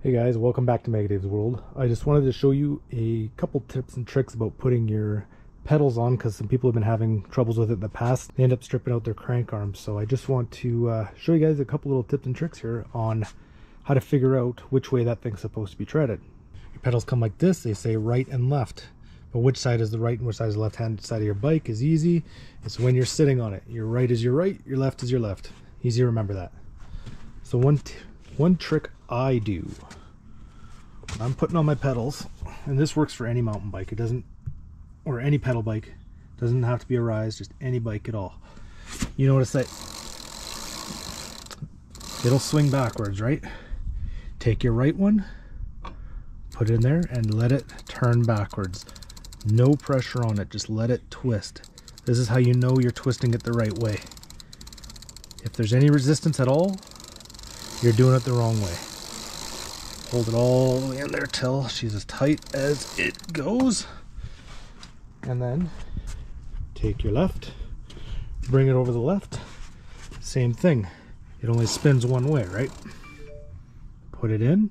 Hey guys, welcome back to Megadave's World. I just wanted to show you a couple tips and tricks about putting your pedals on because some people have been having troubles with it in the past. They end up stripping out their crank arms. So I just want to uh, show you guys a couple little tips and tricks here on how to figure out which way that thing's supposed to be treaded. Your pedals come like this. They say right and left. But which side is the right and which side is the left hand side of your bike is easy. It's when you're sitting on it. Your right is your right, your left is your left. Easy to remember that. So one, one trick I do. I'm putting on my pedals, and this works for any mountain bike. It doesn't, or any pedal bike. Doesn't have to be a Rize, just any bike at all. You notice that it'll swing backwards, right? Take your right one, put it in there, and let it turn backwards. No pressure on it, just let it twist. This is how you know you're twisting it the right way. If there's any resistance at all, you're doing it the wrong way. Hold it all the way in there till she's as tight as it goes. And then take your left, bring it over the left. Same thing. It only spins one way, right? Put it in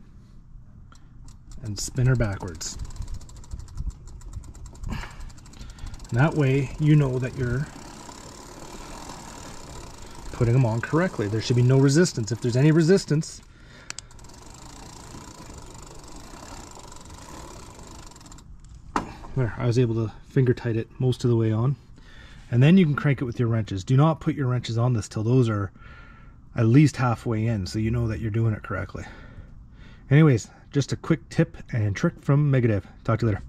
and spin her backwards. And that way you know that you're putting them on correctly. There should be no resistance. If there's any resistance, There, I was able to finger tight it most of the way on. And then you can crank it with your wrenches. Do not put your wrenches on this till those are at least halfway in so you know that you're doing it correctly. Anyways, just a quick tip and trick from Megadave. Talk to you later.